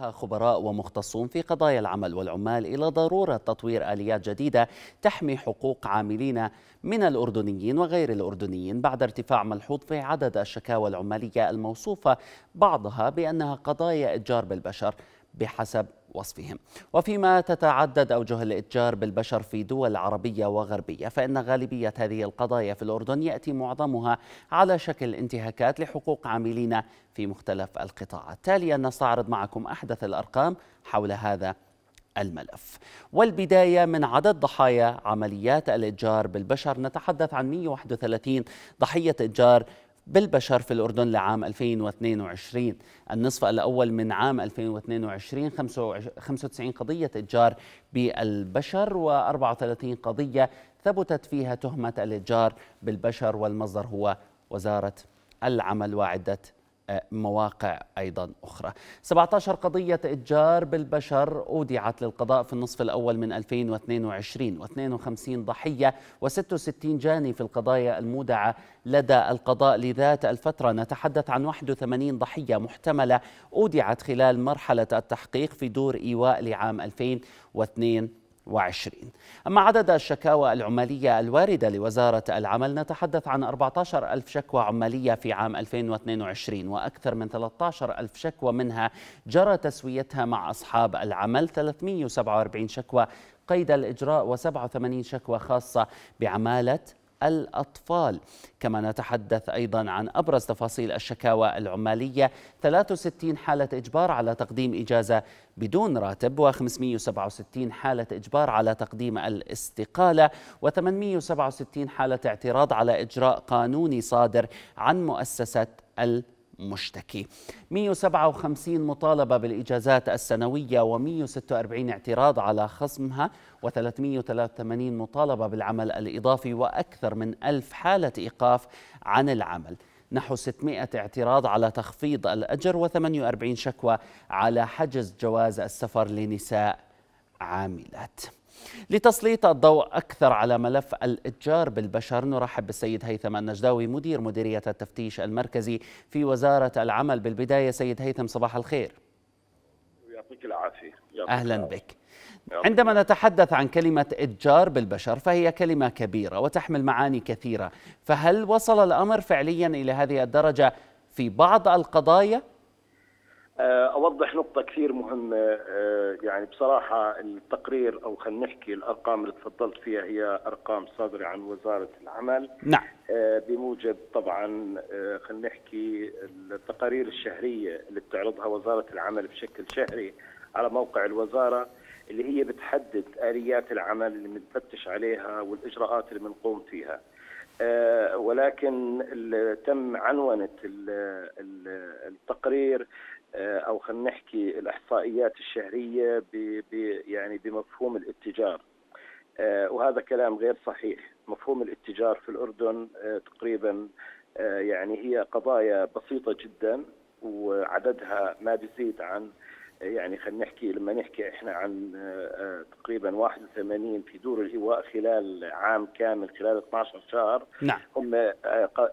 خبراء ومختصون في قضايا العمل والعمال إلى ضرورة تطوير آليات جديدة تحمي حقوق عاملين من الأردنيين وغير الأردنيين بعد ارتفاع ملحوظ في عدد الشكاوى العمالية الموصوفة بعضها بأنها قضايا إتجار بالبشر بحسب وصفهم. وفيما تتعدد أوجه الإتجار بالبشر في دول عربية وغربية فإن غالبية هذه القضايا في الأردن يأتي معظمها على شكل انتهاكات لحقوق عاملين في مختلف القطاعات تاليا نستعرض معكم أحدث الأرقام حول هذا الملف. والبداية من عدد ضحايا عمليات الإتجار بالبشر. نتحدث عن 131 ضحية إتجار بالبشر في الأردن لعام 2022 النصف الأول من عام 2022 95 قضية إتجار بالبشر و34 قضية ثبتت فيها تهمة الإتجار بالبشر والمصدر هو وزارة العمل وعدة مواقع أيضا أخرى. 17 قضية إتجار بالبشر أودعت للقضاء في النصف الأول من 2022 و52 ضحية و66 جاني في القضايا المودعة لدى القضاء لذات الفترة. نتحدث عن 81 ضحية محتملة أودعت خلال مرحلة التحقيق في دور إيواء لعام 2022 وعشرين. أما عدد الشكاوى العمالية الواردة لوزارة العمل نتحدث عن 14 ألف شكوى عمالية في عام 2022 وأكثر من 13 ألف شكوى منها جرى تسويتها مع أصحاب العمل. 347 شكوى قيد الإجراء و87 شكوى خاصة بعمالة الأطفال. كما نتحدث أيضا عن أبرز تفاصيل الشكاوى العمالية. 63 حالة إجبار على تقديم إجازة بدون راتب و567 حالة إجبار على تقديم الاستقالة و867 حالة اعتراض على إجراء قانوني صادر عن مؤسسة المشتكي 157 مطالبة بالإجازات السنوية و146 اعتراض على خصمها و383 مطالبة بالعمل الإضافي وأكثر من ألف حالة إيقاف عن العمل. نحو 600 اعتراض على تخفيض الأجر و48 شكوى على حجز جواز السفر لنساء عاملات. لتسليط الضوء أكثر على ملف الإتجار بالبشر. نرحب بالسيد هيثم النجداوي مدير مديرية التفتيش المركزي في وزارة العمل. بالبداية سيد هيثم صباح الخير. يعطيك العافية. أهلا. بك. عندما نتحدث عن كلمة إتجار بالبشر فهي كلمة كبيرة وتحمل معاني كثيرة. فهل وصل الأمر فعليا إلى هذه الدرجة في بعض القضايا؟ أوضح نقطة كثير مهمة يعني بصراحة التقرير أو خلينا نحكي الأرقام اللي تفضلت فيها هي أرقام صادرة عن وزارة العمل. نعم. بموجب طبعا خلينا نحكي التقارير الشهرية اللي بتعرضها وزارة العمل بشكل شهري على موقع الوزارة اللي هي بتحدد آليات العمل اللي بنفتش عليها والإجراءات اللي بنقوم فيها. ولكن تم عنونة التقرير أو خلينا نحكي الإحصائيات الشهرية ب يعني بمفهوم الاتجار. وهذا كلام غير صحيح. مفهوم الاتجار في الأردن تقريبا يعني هي قضايا بسيطة جدا وعددها ما بيزيد عن يعني خلينا نحكي لما نحكي إحنا عن تقريبا 81 في دور الايواء خلال عام كامل خلال 12 شهر نعم. هم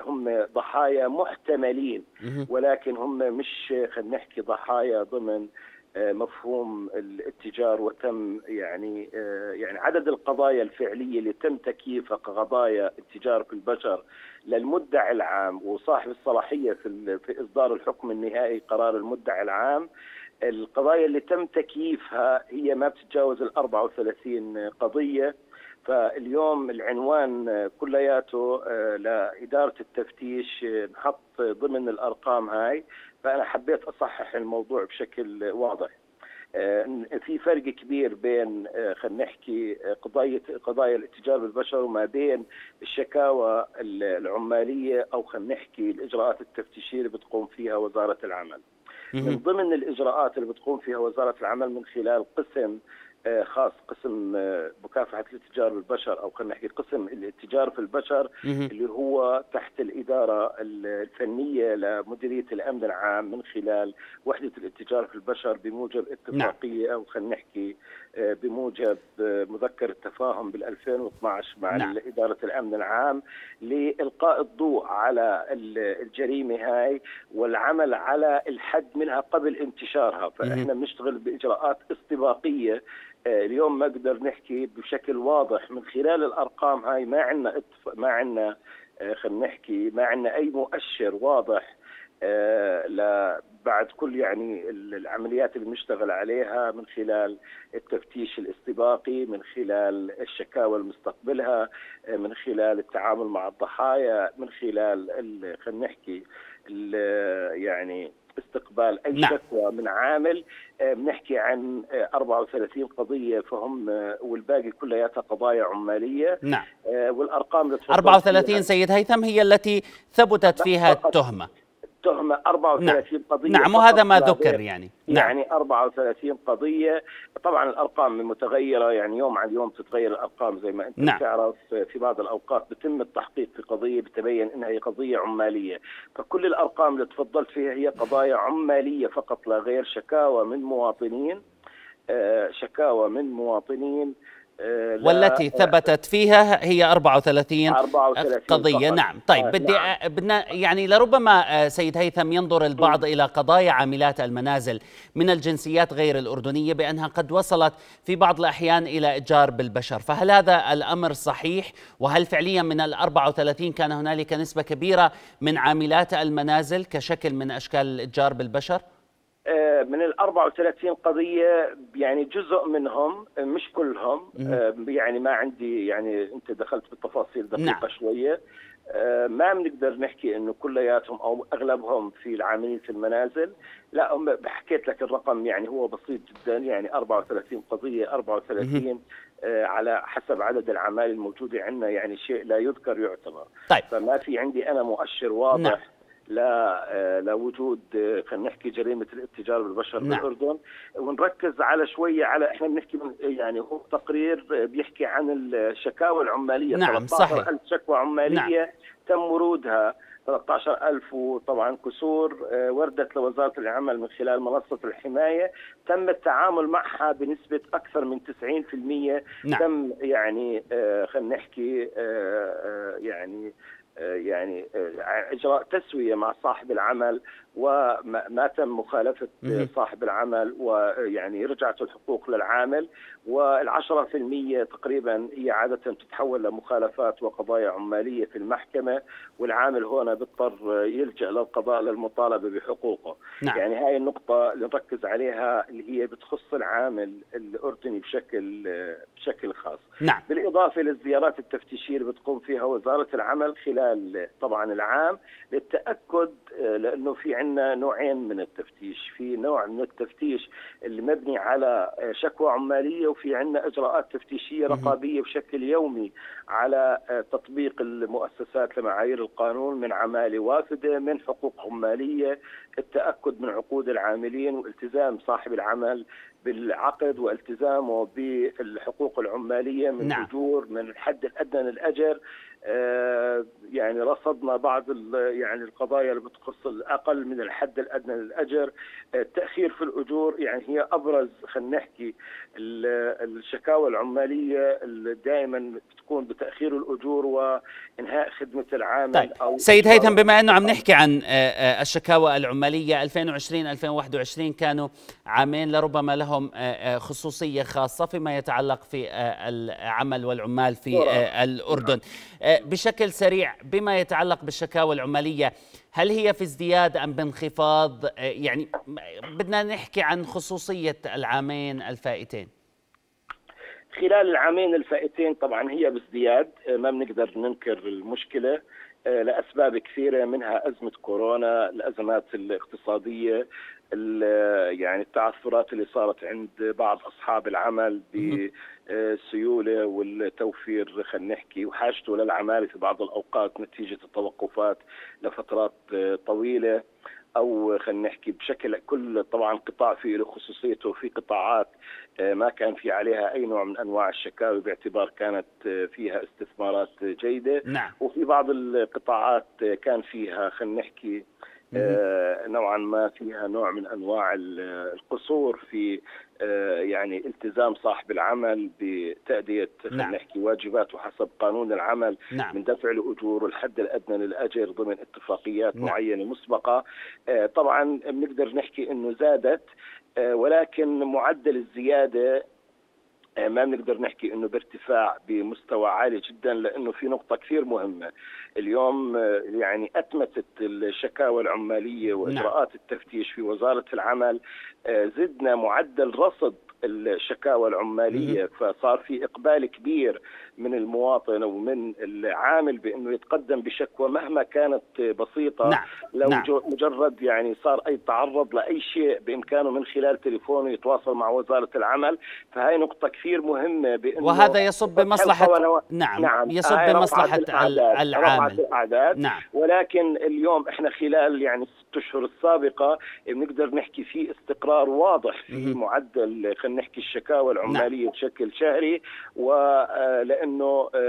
هم ضحايا محتملين ولكن هم مش خلينا نحكي ضحايا ضمن مفهوم الاتجار وتم يعني يعني عدد القضايا الفعلية اللي تم تكييفها كقضايا اتجار في البشر للمدعي العام وصاحب الصلاحية في في إصدار الحكم النهائي قرار المدعي العام القضايا اللي تم تكييفها هي ما بتتجاوز ال 34 قضية فاليوم العنوان كلياته لإدارة التفتيش نحط ضمن الأرقام هاي فأنا حبيت أصحح الموضوع بشكل واضح. في فرق كبير بين خلينا نحكي قضايا قضايا الاتجار بالبشر وما بين الشكاوى العمالية أو خلينا نحكي الإجراءات التفتيشية اللي بتقوم فيها وزارة العمل. من ضمن الإجراءات اللي بتقوم فيها وزارة العمل من خلال قسم خاص قسم مكافحة الاتجار بالبشر أو خلينا نحكي قسم الاتجار في البشر اللي هو تحت الإدارة الفنية لمديرية الأمن العام من خلال وحدة الاتجار في البشر بموجب اتفاقية أو خلينا نحكي بموجب مذكره تفاهم بال 2012 مع نعم. إدارة الأمن العام لإلقاء الضوء على الجريمة هاي والعمل على الحد منها قبل انتشارها. فإحنا بنشتغل بإجراءات استباقية آه، اليوم ما نقدر نحكي بشكل واضح من خلال الأرقام هاي ما عندنا ما عندنا آه، خلينا نحكي ما عندنا أي مؤشر واضح آه، بعد كل يعني العمليات اللي بنشتغل عليها من خلال التفتيش الاستباقي من خلال الشكاوى المستقبلها من خلال التعامل مع الضحايا من خلال خلينا نحكي يعني استقبال أي نعم. شكوى من عامل آه، بنحكي عن 34 آه، قضية فهم آه، والباقي كلياتها قضايا عمالية. نعم. والأرقام اللي 34 سيد هيثم هي التي ثبتت فيها التهمة. تهمة 34 نعم. قضية نعم وهذا ما ذكر يعني. نعم. يعني 34 قضية. طبعا الأرقام متغيرة يعني يوم عن يوم تتغير الأرقام زي ما أنت نعم. تعرف. في بعض الأوقات بتم التحقيق في قضية بتبين إنها هي قضية عمالية. فكل الأرقام اللي تفضلت فيها هي قضايا عمالية فقط لا غير شكاوى من مواطنين. آه، شكاوى من مواطنين. والتي ثبتت فيها هي 34, 34 قضية فقط. نعم طيب آه بدي نعم. بدنا يعني لربما آه، سيد هيثم ينظر البعض إلى قضايا عاملات المنازل من الجنسيات غير الأردنية بأنها قد وصلت في بعض الأحيان إلى إتجار بالبشر فهل هذا الأمر صحيح وهل فعليا من ال 34 كان هنالك نسبة كبيرة من عاملات المنازل كشكل من أشكال الإتجار بالبشر؟ آه، من ال 34 قضية يعني جزء منهم مش كلهم آه، يعني ما عندي يعني أنت دخلت بالتفاصيل دقيقة نعم. شوية آه، ما بنقدر نحكي إنه كلياتهم أو أغلبهم في العاملين في المنازل لا هم حكيت لك الرقم يعني هو بسيط جدا يعني 34 قضية 34 على حسب عدد العمال الموجودة عندنا يعني شيء لا يذكر يعتبر طيب. فما في عندي أنا مؤشر واضح نعم. لا آه، لوجود آه، خلينا نحكي جريمة الاتجار بالبشر نعم. بالأردن ونركز على شوية على إحنا بنحكي من يعني هو تقرير بيحكي عن الشكاوى العمالية نعم صحيح شكوى عمالية نعم. تم ورودها 13000 وطبعا كسور آه، وردت لوزارة العمل من خلال منصة الحماية تم التعامل معها بنسبة أكثر من 90% نعم. تم يعني خلينا نحكي يعني يعني آه، إجراء تسوية مع صاحب العمل وما تم مخالفة صاحب العمل ويعني رجعت الحقوق للعامل والعشرة في المية تقريبا هي عادة تتحول لمخالفات وقضايا عمالية في المحكمة والعامل هنا بيضطر يلجأ للقضاء للمطالبة بحقوقه نعم. يعني هاي النقطة اللي نركز عليها اللي هي بتخص العامل الأردني بشكل بشكل خاص نعم. بالإضافة للزيارات التفتيشية اللي بتقوم فيها وزارة العمل خلال طبعا العام للتأكد لأنه في عندنا نوعين من التفتيش. في نوع من التفتيش اللي مبني على شكوى عمالية وفي عندنا إجراءات تفتيشية رقابية بشكل يومي على تطبيق المؤسسات لمعايير القانون من عمالة وافدة من حقوق عمالية التأكد من عقود العاملين والتزام صاحب العمل بالعقد والتزامه بالحقوق العمالية من نعم. أجور من الحد الأدنى للاجر آه، يعني رصدنا بعض يعني القضايا اللي بتخص الأقل من الحد الأدنى للاجر التأخير في الأجور يعني هي أبرز خلينا نحكي الشكاوى العمالية اللي دائما بتكون بتأخير الأجور وإنهاء خدمة العامل طيب. أو سيد هيثم بما إنه عم نحكي عن آه، آه، الشكاوى العمالية 2020 2021 كانوا عامين لربما لهم خصوصية خاصة فيما يتعلق في العمل والعمال في الأردن. بشكل سريع بما يتعلق بالشكاوى العمالية هل هي في ازدياد أم بانخفاض؟ يعني بدنا نحكي عن خصوصية العامين الفائتين. خلال العامين الفائتين طبعا هي بازدياد ما بنقدر ننكر المشكلة. لأسباب كثيرة منها أزمة كورونا الأزمات الاقتصادية يعني التعثرات اللي صارت عند بعض أصحاب العمل بالسيوله والتوفير خلينا نحكي وحاجته للعمالة في بعض الأوقات نتيجة التوقفات لفترات طويلة. أو خلينا نحكي بشكل كل طبعا قطاع فيه له خصوصيته وفي قطاعات ما كان في عليها أي نوع من أنواع الشكاوي باعتبار كانت فيها استثمارات جيدة نعم. وفي بعض القطاعات كان فيها خلينا نحكي آه، نوعا ما فيها نوع من أنواع القصور في آه، يعني التزام صاحب العمل بتأدية نعم. نحكي واجباته حسب قانون العمل نعم. من دفع الأجور والحد الأدنى للأجر ضمن اتفاقيات نعم. معينة مسبقة آه، طبعا بنقدر نحكي أنه زادت ولكن معدل الزيادة ما بنقدر نحكي إنه بارتفاع بمستوى عالي جدا لأنه في نقطة كثير مهمة. اليوم يعني اتمتت الشكاوى العمالية وإجراءات التفتيش في وزارة العمل زدنا معدل رصد الشكاوى العمالية. فصار في إقبال كبير من المواطن ومن العامل بأنه يتقدم بشكوى مهما كانت بسيطة نعم. لو نعم. مجرد يعني صار أي تعرض لأي شيء بإمكانه من خلال تليفونه يتواصل مع وزارة العمل فهي نقطة كثير مهمة بأنه وهذا يصب بمصلحه ونو... نعم, نعم. يصب بمصلحة الأعداد. العامل رفعت الأعداد نعم ولكن اليوم إحنا خلال يعني الست أشهر السابقة بنقدر نحكي في استقرار واضح في. معدل خلينا نحكي الشكاوى العمالية بشكل شهري ولأنه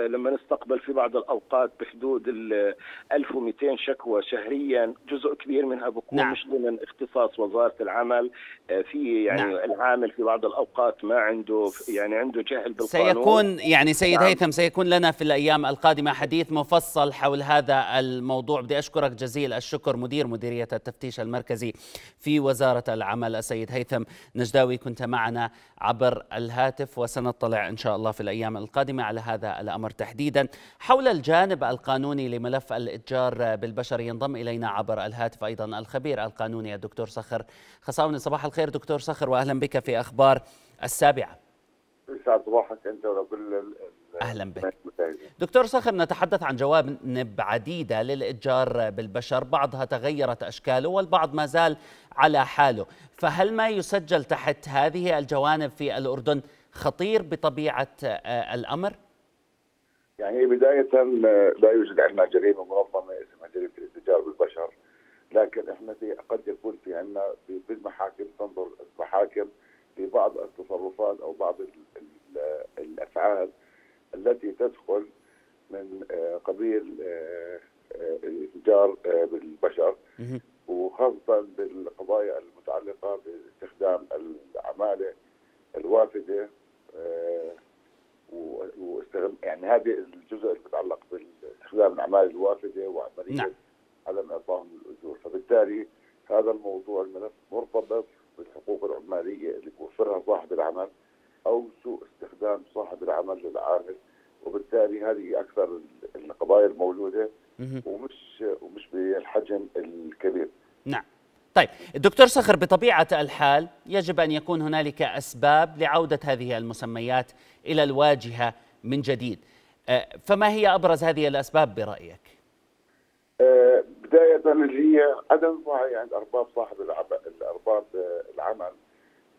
لما نستقبل في بعض الاوقات بحدود ال 1200 شكوى شهريا جزء كبير منها بكون نعم. مش ضمن اختصاص وزارة العمل في يعني نعم. العامل في بعض الاوقات ما عنده يعني عنده جهل بالقانون سيكون يعني سيد نعم. هيثم سيكون لنا في الأيام القادمة حديث مفصل حول هذا الموضوع بدي أشكرك جزيل الشكر مدير مديرية التفتيش المركزي في وزارة العمل السيد هيثم نجداوي كنت معنا عبر الهاتف وسنطلع إن شاء الله في الأيام القادمة على هذا الأمر تحديدا. حول الجانب القانوني لملف الإتجار بالبشر ينضم إلينا عبر الهاتف أيضا الخبير القانوني الدكتور صخر خصاوني صباح الخير دكتور صخر واهلا بك في أخبار السابعة. يسعد صباحك أنت ولكل أهلا بك. دكتور صخر نتحدث عن جوانب عديدة للإتجار بالبشر. بعضها تغيرت أشكاله والبعض ما زال على حاله. فهل ما يسجل تحت هذه الجوانب في الأردن خطير بطبيعة الأمر؟ يعني بداية لا يوجد عندنا جريمة منظمة اسمها جريمة الاتجار بالبشر لكن إحنا في قد يكون في عندنا بالمحاكم تنظر المحاكم في بعض التصرفات أو بعض الأفعال التي تدخل من قبيل الاتجار بالبشر. وخاصة بالقضايا المتعلقة باستخدام العمالة الوافدة واستخدام يعني هذه الجزء اللي بيتعلق باستخدام العماله الوافدة وعملية نعم. عدم اعطائهم الأجور. فبالتالي هذا الموضوع الملف مرتبط بالحقوق العمالية اللي بيوفرها صاحب العمل أو سوء استخدام صاحب العمل للعامل. وبالتالي هذه أكثر القضايا الموجوده ومش ومش بالحجم الكبير. نعم. طيب الدكتور صخر بطبيعة الحال يجب أن يكون هنالك أسباب لعودة هذه المسميات إلى الواجهة من جديد فما هي أبرز هذه الأسباب برأيك؟ بداية اللي هي عدم وعي عند أرباب صاحب الأرباب العمل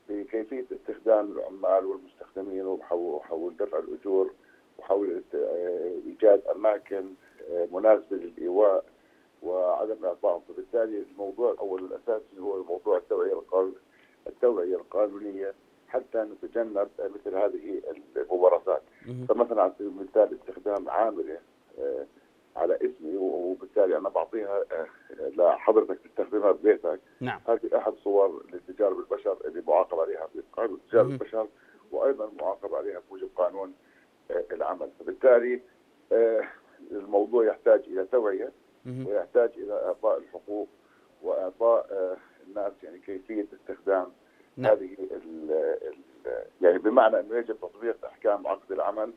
بكيفية استخدام العمال والمستخدمين وحول دفع الأجور وحول إيجاد أماكن مناسبة للإيواء وعدم إعطائهم فبالتالي الموضوع الأول والأساسي هو موضوع التوعية القانون التوعية القانونية حتى نتجنب مثل هذه الممارسات. فمثلا على سبيل المثال استخدام عاملة على اسمي وبالتالي أنا بعطيها لحضرتك تستخدمها ببيتك نعم. هذه أحد صور الاتجار بالبشر اللي معاقب عليها بقانون الاتجار بالبشر وأيضا معاقب عليها بوجب قانون العمل. فبالتالي الموضوع يحتاج إلى توعية. ويحتاج إلى إعطاء الحقوق وإعطاء الناس يعني كيفية استخدام نعم. هذه ال ال يعني بمعنى إنه يجب تطبيق أحكام عقد العمل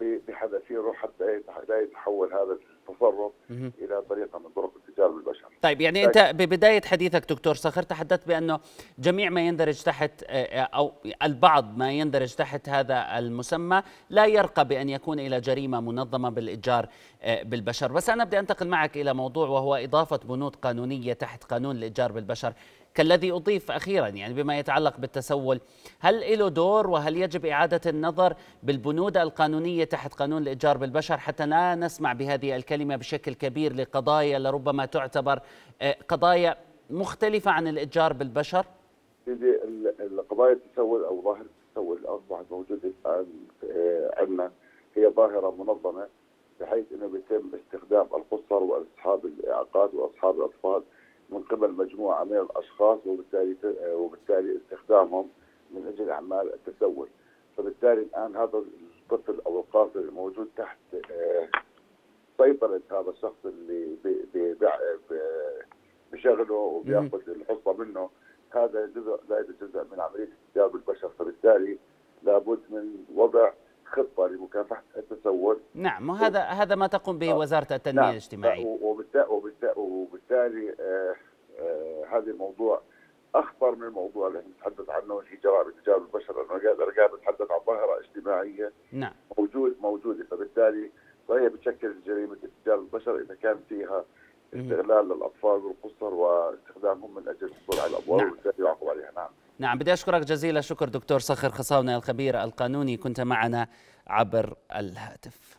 بحذافيره حتى لا يتحول هذا التصرف إلى طريقة من طرق الاتجار بالبشر. طيب يعني أنت ببداية حديثك دكتور صخر تحدثت بانه جميع ما يندرج تحت أو البعض ما يندرج تحت هذا المسمى لا يرقى بأن يكون إلى جريمة منظمة بالإتجار بالبشر، بس أنا بدي أنتقل معك إلى موضوع وهو إضافة بنود قانونية تحت قانون الإتجار بالبشر. كالذي أضيف أخيرا يعني بما يتعلق بالتسول هل له دور وهل يجب إعادة النظر بالبنود القانونية تحت قانون الإتجار بالبشر حتى لا نسمع بهذه الكلمة بشكل كبير لقضايا لربما تعتبر قضايا مختلفة عن الإتجار بالبشر؟ سيدي قضايا التسول أو ظاهرة التسول أصبحت موجودة الآن عندنا هي ظاهرة منظمة بحيث أنه بيتم استخدام القصر وأصحاب الإعاقات وأصحاب الأطفال من قبل مجموعة من الأشخاص وبالتالي وبالتالي استخدامهم من أجل أعمال التسول فبالتالي الآن هذا الطفل أو القاصر الموجود تحت آه، سيطرة هذا الشخص اللي بشغله وبيأخذ الحصة منه. هذا جزء لا يتجزأ من عملية استجابة البشر. فبالتالي لابد من وضع خطة لمكافحة التسول نعم وهذا هذا ما تقوم به آه. وزارة التنمية نعم. الاجتماعية. وبالتالي آه آه هذا الموضوع أخطر من الموضوع اللي نتحدث عنه اللي جرائم اتجاه البشر أنا قاعد اتحدث عن ظاهرة اجتماعية نعم. موجود موجودة. فبالتالي فهي بتشكل جريمة اتجاه البشر إذا كان فيها استغلال للأطفال والقصر واستخدامهم من أجل الحصول على الاموال نعم. وبالتالي يعاقب عليها. نعم. نعم بدي أشكرك جزيل الشكر دكتور صخر خصاونة الخبير القانوني. كنت معنا عبر الهاتف.